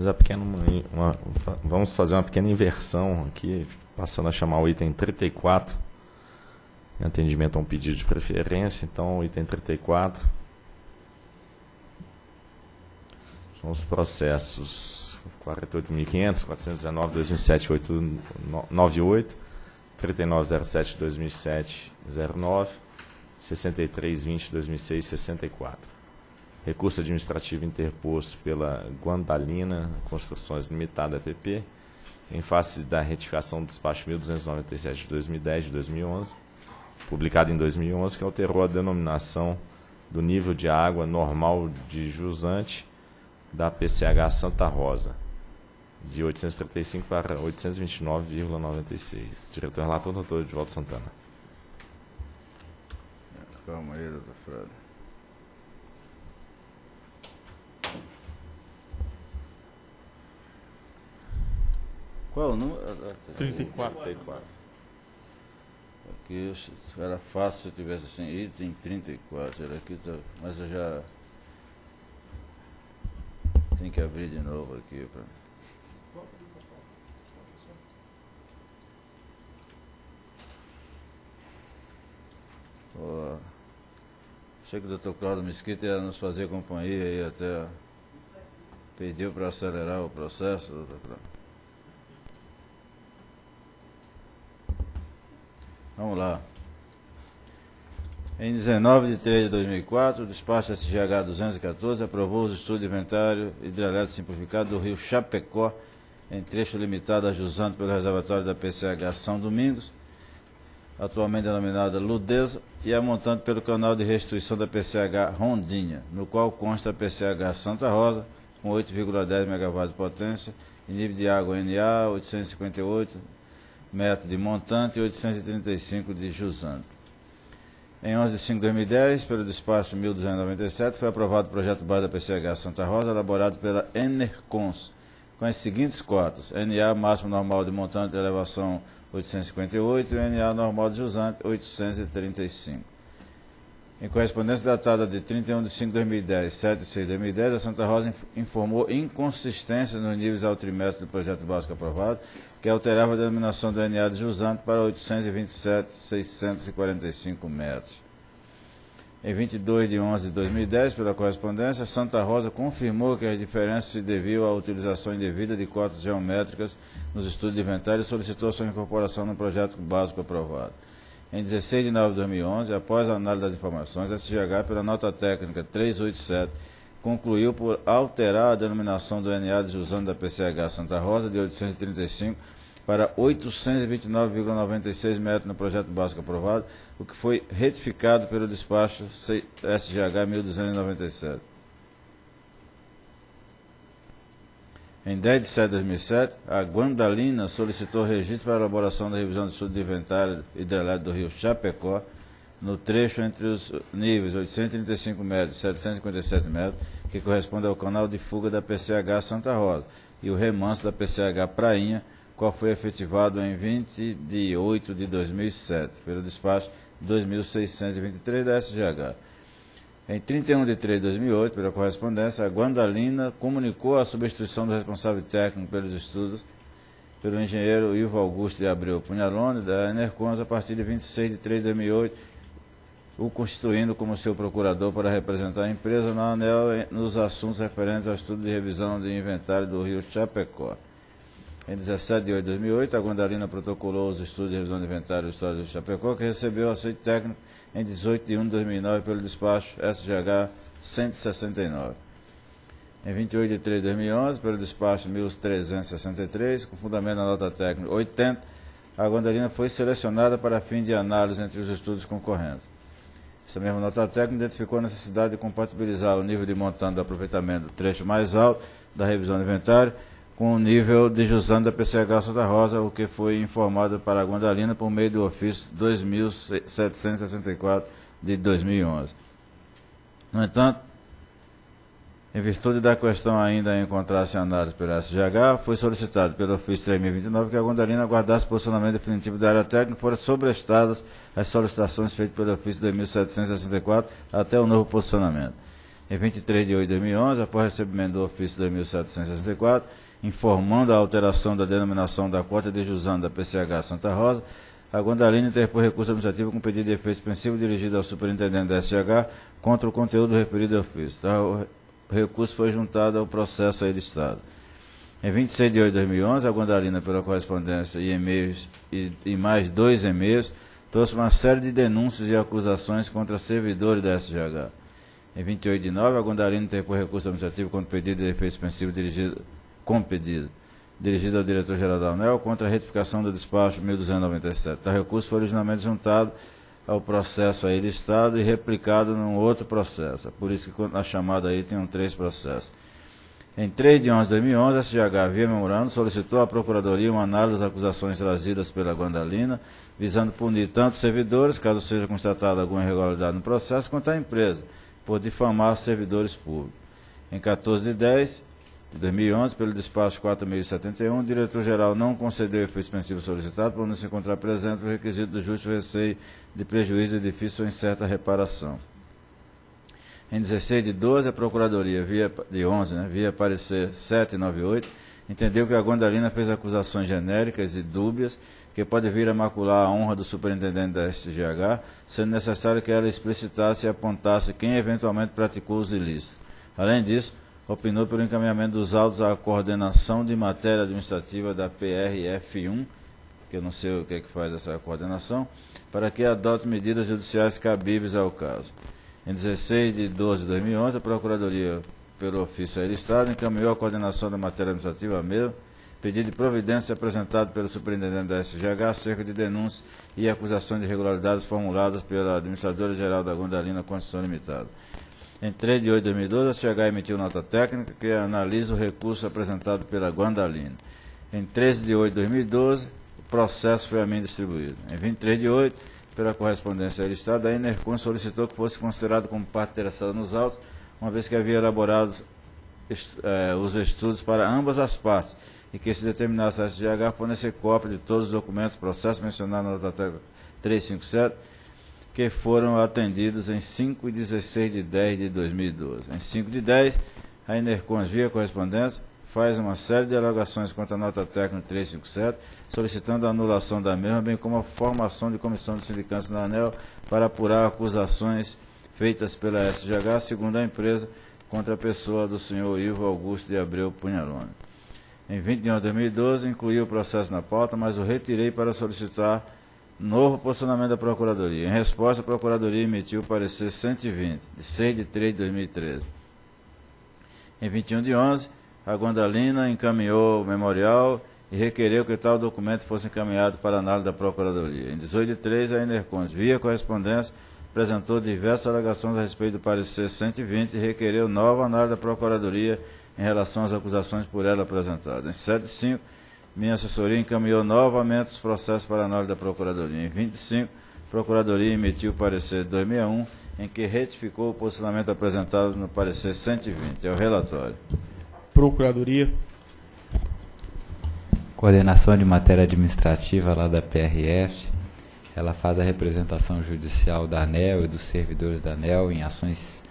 Uma pequena, uma- vamos fazer uma pequena inversão aqui, passando a chamar o item 34, em atendimento a um pedido de preferência. Então, o item 34 são os processos 48.500, 419, 2007, 898, 3907, 2007, 09, 6320, 2006, 64. Recurso administrativo interposto pela Guandalina Construções Limitada, PP, em face da retificação do despacho 1297 de 2010 de 2011, publicado em 2011, que alterou a denominação do nível de água normal de jusante da PCH Santa Rosa, de 835 para 829,96. Diretor relator, doutor Edvaldo Santana. Calma aí, doutor Frado. Qual o número? Ah, ah, 34. 34. Aqui era fácil se eu tivesse assim, item 34, era aqui, tá, mas eu já tem que abrir de novo aqui para. Ó, Achei que o doutor Cláudio Mesquita ia nos fazer companhia e até pediu para acelerar o processo, doutor Cláudio. Vamos lá. Em 19 de 3 de 2004, o despacho SGH 214 aprovou os estudos de inventário hidrelétrico simplificado do rio Chapecó, em trecho limitado a pelo reservatório da PCH São Domingos, atualmente denominada Ludeza, e a montante pelo canal de restituição da PCH Rondinha, no qual consta a PCH Santa Rosa, com 8,10 MW de potência, e nível de água NA 858 metros de montante e 835 de jusante. Em 11 de 5 de 2010, pelo despacho 1297, foi aprovado o projeto base da PCH Santa Rosa, elaborado pela Enercons, com as seguintes cotas: NA máximo normal de montante de elevação 858 e NA normal de jusante 835. Em correspondência datada de 31 de 5 de 2010, 7 de 6 de 2010, a Santa Rosa inf- informou inconsistências nos níveis ao trimestre do projeto básico aprovado, que alterava a denominação do NA de jusante para 827.645 metros. Em 22 de 11 de 2010, pela correspondência, Santa Rosa confirmou que as diferenças se deviam à utilização indevida de cotas geométricas nos estudos de inventário e solicitou sua incorporação no projeto básico aprovado. Em 16 de 9 de 2011, após a análise das informações, a SGH, pela nota técnica 387, concluiu por alterar a denominação do NA de jusante da PCH Santa Rosa de 835 para 829,96 metros no projeto básico aprovado, o que foi retificado pelo despacho SGH 1297. Em 10 de 7 de 2007, a Guandalina solicitou registro para a elaboração da revisão do estudo de inventário hidrelétrico do rio Chapecó, no trecho entre os níveis 835 metros e 757 metros, que corresponde ao canal de fuga da PCH Santa Rosa, e o remanso da PCH Prainha, qual foi efetivado em 20 de 8 de 2007, pelo despacho 2623 da SGH. Em 31 de 3 de 2008, pela correspondência, a Guandalina comunicou a substituição do responsável técnico pelos estudos pelo engenheiro Ivo Augusto de Abreu Punhalone, da Enercons, a partir de 26 de 3 de 2008, o constituindo como seu procurador para representar a empresa na ANEL nos assuntos referentes ao estudo de revisão de inventário do rio Chapecó. Em 17 de 8 de 2008, a Guandalina protocolou os estudos de revisão de inventário do estado do rio Chapecó, que recebeu aceite técnico em 18 de 1 de 2009 pelo despacho SGH 169. Em 28 de 3 de 2011, pelo despacho 1363, com fundamento na nota técnica 80, a Guandalina foi selecionada para fim de análise entre os estudos concorrentes. Essa mesma nota técnica identificou a necessidade de compatibilizar o nível de montante do aproveitamento do trecho mais alto da revisão do inventário com o nível de jusante da PCH Santa Rosa, o que foi informado para Guandalina por meio do ofício 2764 de 2011. No entanto, em virtude da questão ainda encontrar-se análise pela SGH, foi solicitado pelo ofício 3029 que a Gondalina aguardasse posicionamento definitivo da área técnica foram sobrestadas as solicitações feitas pelo ofício 2764 até o novo posicionamento. Em 23 de 8 de 2011, após recebimento do ofício 2764, informando a alteração da denominação da cota de jusão da PCH Santa Rosa, a Guandalina interpôs recurso administrativo com pedido de efeito suspensivo dirigido ao superintendente da SGH contra o conteúdo referido ao ofício. Tal recurso foi juntado ao processo aí do Estado. Em 26 de 8 de 2011, a Guandalina, pela correspondência e e-mails, e, e mais dois e-mails, trouxe uma série de denúncias e acusações contra servidores da SGH. Em 28 de 9, a Gondarina interpôs recurso administrativo contra o pedido de efeito suspensivo dirigido, com pedido, dirigido ao diretor-geral da UNEL contra a retificação do despacho 1297. Tal recurso foi originalmente juntado ao processo aí de Estado e replicado num outro processo. Por isso que na chamada aí tem três processos. Em 3 de 11 de 2011, a SGH, via memorando, solicitou à Procuradoria uma análise das acusações trazidas pela Guandalina, visando punir tanto os servidores, caso seja constatada alguma irregularidade no processo, quanto a empresa, por difamar os servidores públicos. Em 14 de 10 de 2011, pelo despacho 4071, o diretor-geral não concedeu efeito suspensivo solicitado por não se encontrar presente o requisito do justo receio de prejuízo de difícil ou incerta reparação. Em 16 de 12, a Procuradoria, via, de 11, né, via parecer 798, entendeu que a Gondalina fez acusações genéricas e dúbias que pode vir a macular a honra do superintendente da SGH, sendo necessário que ela explicitasse e apontasse quem eventualmente praticou os ilícitos. Além disso, opinou pelo encaminhamento dos autos à coordenação de matéria administrativa da PRF1, que eu não sei o que é que faz essa coordenação, para que adote medidas judiciais cabíveis ao caso. Em 16 de 12 de 2011, a Procuradoria, pelo ofício aí encaminhou a coordenação da matéria administrativa mesmo, pedido de providência apresentado pelo superintendente da SGH acerca de denúncias e acusações de irregularidades formuladas pela administradora-geral da Gondalina Construção Limitada. Em 3 de 8 de 2012, a SGH emitiu nota técnica que analisa o recurso apresentado pela Guandalina. Em 13 de 8 de 2012, o processo foi a mim distribuído. Em 23 de 8, pela correspondência do Estado, a Enercon solicitou que fosse considerado como parte interessada nos autos, uma vez que havia elaborado eh, os estudos para ambas as partes e que se determinasse a SGH fornecer cópia de todos os documentos, processos mencionados na nota 357, que foram atendidos em 5 e 16 de 10 de 2012. Em 5 de 10, a Enercon, via correspondência, faz uma série de alegações contra a nota técnica 357, solicitando a anulação da mesma, bem como a formação de comissão de sindicatos na ANEL para apurar acusações feitas pela SGH, segundo a empresa, contra a pessoa do senhor Ivo Augusto de Abreu Punhalone. Em 20 de 2012, incluí o processo na pauta, mas o retirei para solicitar novo posicionamento da Procuradoria. Em resposta, a Procuradoria emitiu o parecer 120, de 6 de 3 de 2013. Em 21 de 11, a Gondalina encaminhou o memorial e requereu que tal documento fosse encaminhado para análise da Procuradoria. Em 18 de 3, a Enercons, via correspondência, apresentou diversas alegações a respeito do parecer 120 e requereu nova análise da Procuradoria em relação às acusações por ela apresentadas. Em 7 de 5, minha assessoria encaminhou novamente os processos para análise da Procuradoria. Em 25, a Procuradoria emitiu o parecer 261, em que retificou o posicionamento apresentado no parecer 120. É o relatório. Procuradoria. Coordenação de matéria administrativa lá da PRF. Ela faz a representação judicial da ANEL e dos servidores da ANEL em ações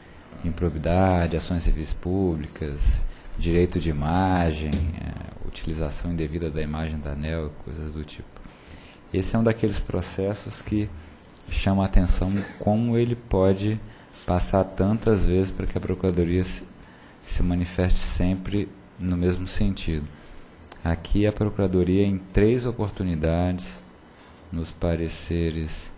de improbidade, ações civis públicas, direito de imagem, é, utilização indevida da imagem da ANEL, coisas do tipo. Esse é um daqueles processos que chama a atenção como ele pode passar tantas vezes para que a Procuradoria se manifeste sempre no mesmo sentido. Aqui a Procuradoria, em três oportunidades, nos pareceres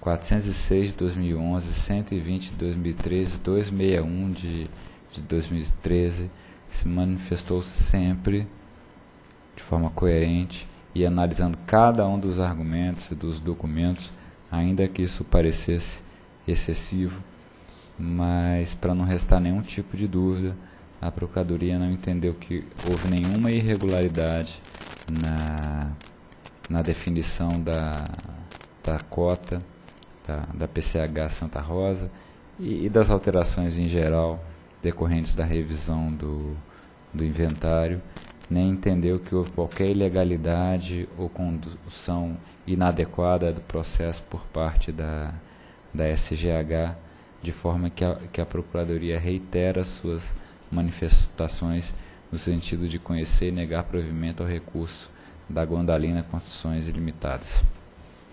406 de 2011, 120 de 2013, 261 de, de 2013, se manifestou sempre de forma coerente e analisando cada um dos argumentos e dos documentos, ainda que isso parecesse excessivo, mas para não restar nenhum tipo de dúvida, a Procuradoria não entendeu que houve nenhuma irregularidade na, na definição da, da cota da, da PCH Santa Rosa e, e, das alterações em geral decorrentes da revisão do, do inventário, nem entendeu que houve qualquer ilegalidade ou condução inadequada do processo por parte da, da SGH de forma que a, que a Procuradoria reitera suas manifestações no sentido de conhecer e negar provimento ao recurso da Gondalina Construções Ilimitadas.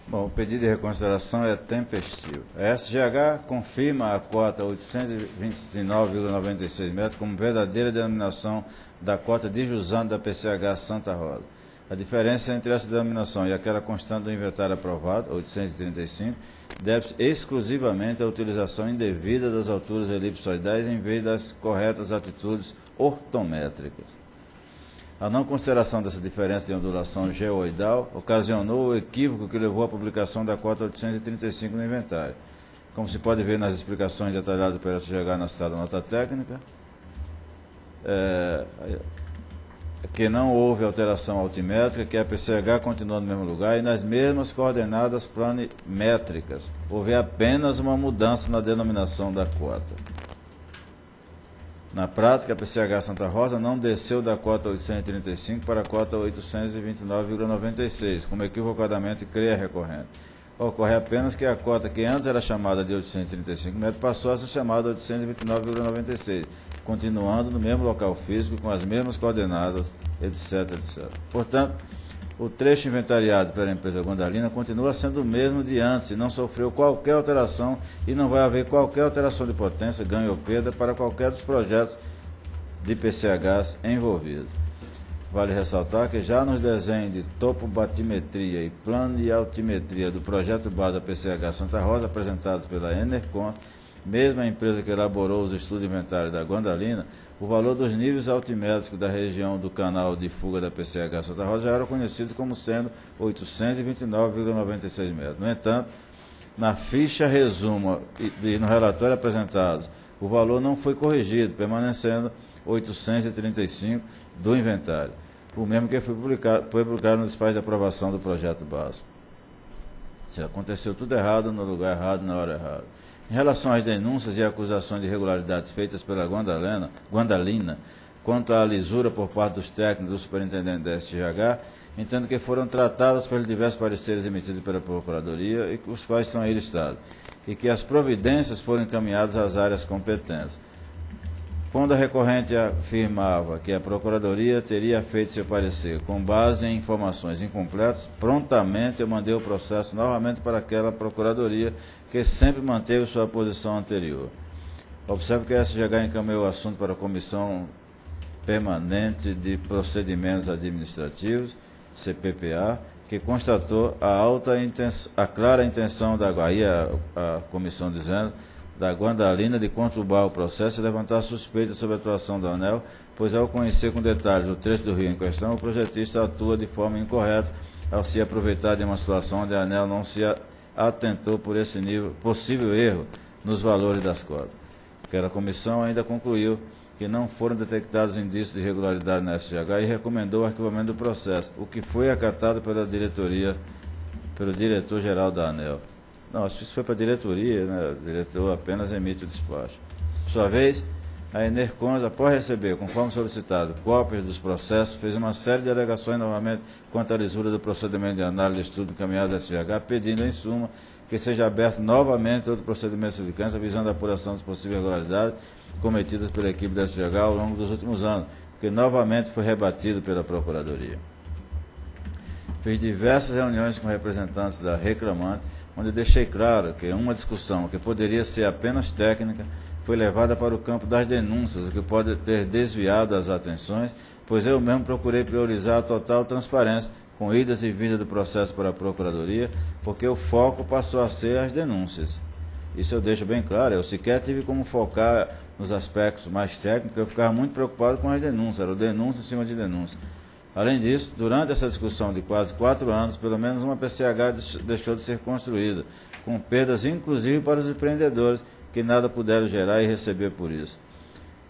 Bom, o pedido de reconsideração é tempestivo. A SGH confirma a cota 829,96 metros como verdadeira denominação da cota de jusante da PCH Santa Rosa. A diferença entre essa denominação e aquela constante do inventário aprovado, 835, deve-se exclusivamente à utilização indevida das alturas elipsoidais em vez das corretas atitudes ortométricas. A não consideração dessa diferença de ondulação geoidal ocasionou o equívoco que levou à publicação da cota 835 no inventário. Como se pode ver nas explicações detalhadas pela SGH na citada nota técnica, é, que não houve alteração altimétrica, que a PCH continua no mesmo lugar e nas mesmas coordenadas planimétricas. Houve apenas uma mudança na denominação da cota. Na prática, a PCH Santa Rosa não desceu da cota 835 para a cota 829,96, como equivocadamente crê a recorrente. Ocorre apenas que a cota que antes era chamada de 835 metros passou a ser chamada 829,96, continuando no mesmo local físico, com as mesmas coordenadas, etc, etc. Portanto, o trecho inventariado pela empresa Gondalina continua sendo o mesmo de antes e não sofreu qualquer alteração e não vai haver qualquer alteração de potência, ganho ou perda para qualquer dos projetos de PCHs envolvidos. Vale ressaltar que já nos desenhos de topobatimetria e plano de altimetria do projeto base da PCH Santa Rosa apresentados pela Enercon, mesma empresa que elaborou os estudos de inventário da Gondalina, o valor dos níveis altimétricos da região do canal de fuga da PCH Santa Rosa era conhecido como sendo 829,96 metros. No entanto, na ficha resumo e no relatório apresentado, o valor não foi corrigido, permanecendo 835 do inventário, o mesmo que foi publicado, foi publicado no despacho de aprovação do projeto básico. Aconteceu tudo errado no lugar errado, na hora errada. Em relação às denúncias e acusações de irregularidades feitas pela Guandalena, Guandalina quanto à lisura por parte dos técnicos do superintendente da SGH, entendo que foram tratadas pelos diversos pareceres emitidos pela Procuradoria e os quais estão aí listados, e que as providências foram encaminhadas às áreas competentes. Quando a recorrente afirmava que a Procuradoria teria feito seu parecer com base em informações incompletas, prontamente eu mandei o processo novamente para aquela Procuradoria que sempre manteve sua posição anterior. Observe que a SGH encaminhou o assunto para a Comissão Permanente de Procedimentos Administrativos, CPPA, que constatou a alta intenção, a clara intenção da Bahia, a comissão dizendo, da Guandalina de conturbar o processo e levantar suspeitas sobre a atuação da ANEL, pois ao conhecer com detalhes o trecho do rio em questão, o projetista atua de forma incorreta ao se aproveitar de uma situação onde a ANEL não se atentou por esse nível, possível erro nos valores das cotas. Aquela comissão ainda concluiu que não foram detectados indícios de irregularidade na SGH e recomendou o arquivamento do processo, o que foi acatado pela diretoria, pelo diretor-geral da ANEL. Não, acho que isso foi para a diretoria, né? o diretor apenas emite o despacho. Por sua vez, a Enercons, após receber, conforme solicitado, cópias dos processos, fez uma série de alegações novamente quanto à lisura do procedimento de análise de estudo encaminhado da SGH, pedindo, em suma, que seja aberto novamente outro procedimento de sindicância visando a apuração das possíveis irregularidades cometidas pela equipe da SGH ao longo dos últimos anos, que novamente foi rebatido pela Procuradoria. Fiz diversas reuniões com representantes da reclamante, onde deixei claro que uma discussão que poderia ser apenas técnica foi levada para o campo das denúncias, o que pode ter desviado as atenções, pois eu mesmo procurei priorizar a total transparência com idas e vindas do processo para a Procuradoria, porque o foco passou a ser as denúncias. Isso eu deixo bem claro, eu sequer tive como focar nos aspectos mais técnicos, eu ficava muito preocupado com as denúncias, era denúncia em cima de denúncia. Além disso, durante essa discussão de quase quatro anos, pelo menos uma PCH deixou de ser construída, com perdas inclusive para os empreendedores, que nada puderam gerar e receber por isso.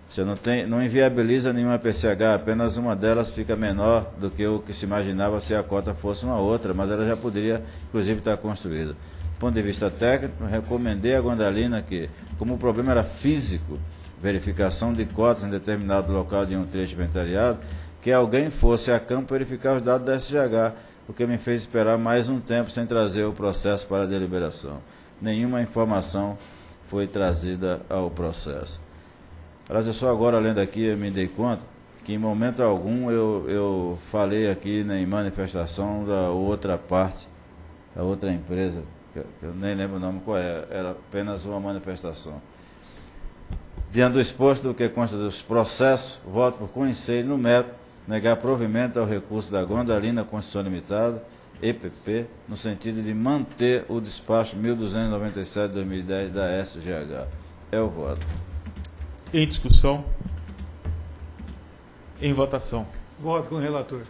Você não, tem, não inviabiliza nenhuma PCH, apenas uma delas fica menor do que o que se imaginava se a cota fosse uma outra, mas ela já poderia, inclusive, estar construída. Do ponto de vista técnico, recomendei a Gondalina que, como o problema era físico, verificação de cotas em determinado local de um trecho inventariado, que alguém fosse a campo verificar os dados da SGH, o que me fez esperar mais um tempo sem trazer o processo para a deliberação. Nenhuma informação foi trazida ao processo. Mas eu só agora lendo aqui, eu me dei conta que em momento algum eu, eu falei aqui né, em manifestação da outra parte, da outra empresa, que eu nem lembro o nome qual é, era apenas uma manifestação. Diante do exposto do que consta dos processos, voto por conhecer no mérito, negar provimento ao recurso da Gondalina Construção Limitada, EPP, no sentido de manter o despacho 1297-2010 da SGH. É o voto. Em discussão. Em votação. Voto com o relator.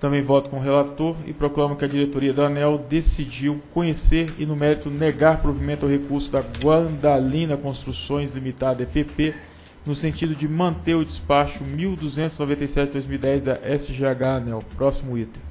Também voto com o relator e proclamo que a diretoria da ANEL decidiu conhecer e, no mérito, negar provimento ao recurso da Guandalina Construções Limitada, EPP, no sentido de manter o despacho 1297-2010 da SGH ANEL. Próximo item.